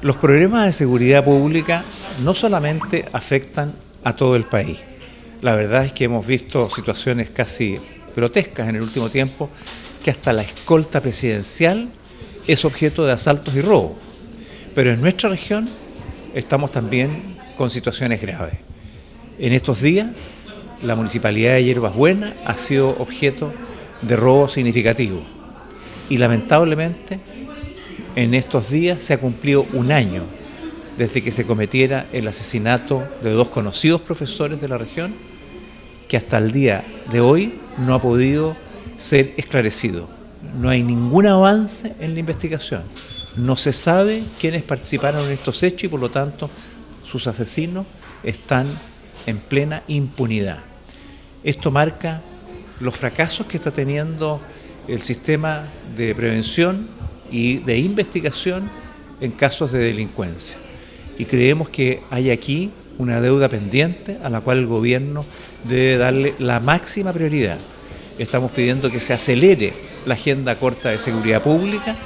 Los problemas de seguridad pública no solamente afectan a todo el país. La verdad es que hemos visto situaciones casi grotescas en el último tiempo, que hasta la escolta presidencial es objeto de asaltos y robos. Pero en nuestra región estamos también con situaciones graves. En estos días, la municipalidad de Hierbas Buenas ha sido objeto de robo significativo. Y lamentablemente, en estos días se ha cumplido un año desde que se cometiera el asesinato de dos conocidos profesores de la región, que hasta el día de hoy no ha podido ser esclarecido. No hay ningún avance en la investigación. No se sabe quiénes participaron en estos hechos y por lo tanto sus asesinos están en plena impunidad. Esto marca los fracasos que está teniendo el sistema de prevención y de investigación en casos de delincuencia. Y creemos que hay aquí una deuda pendiente a la cual el gobierno debe darle la máxima prioridad. Estamos pidiendo que se acelere la agenda corta de seguridad pública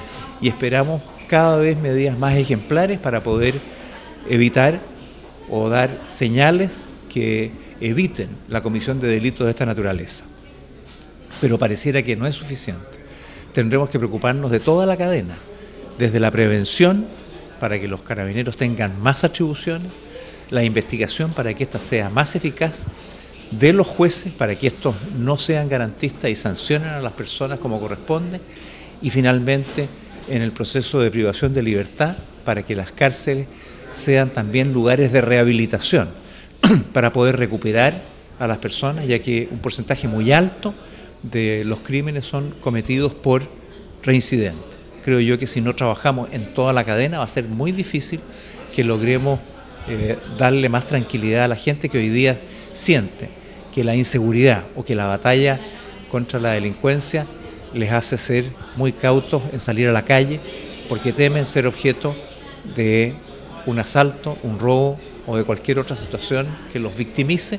y esperamos cada vez medidas más ejemplares para poder evitar o dar señales que eviten la comisión de delitos de esta naturaleza. Pero pareciera que no es suficiente. Tendremos que preocuparnos de toda la cadena, desde la prevención para que los carabineros tengan más atribuciones, la investigación para que ésta sea más eficaz, de los jueces para que estos no sean garantistas y sancionen a las personas como corresponde, y finalmente en el proceso de privación de libertad para que las cárceles sean también lugares de rehabilitación, para poder recuperar a las personas, ya que un porcentaje muy alto de los crímenes son cometidos por reincidentes. Creo yo que si no trabajamos en toda la cadena va a ser muy difícil que logremos eh, darle más tranquilidad a la gente que hoy día siente que la inseguridad o que la batalla contra la delincuencia les hace ser muy cautos en salir a la calle porque temen ser objeto de un asalto, un robo o de cualquier otra situación que los victimice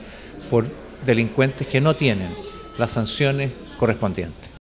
por delincuentes que no tienen las sanciones correspondientes.